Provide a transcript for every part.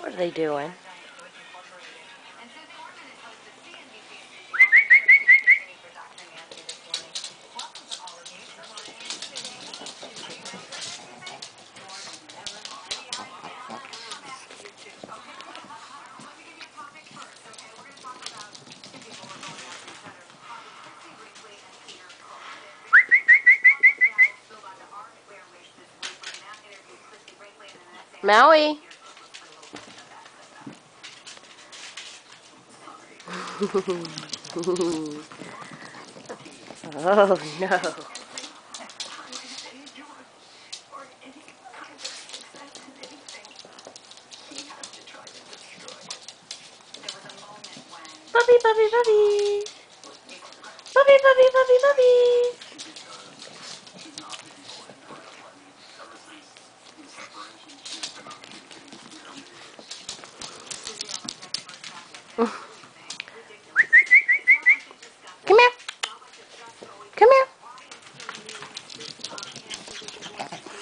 What are they doing? Maui. Oh no. Puppy, puppy, puppy. Puppy, puppy, puppy, puppy.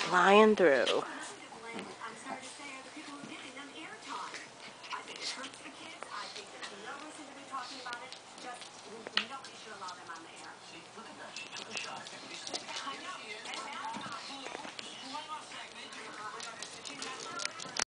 Flying through.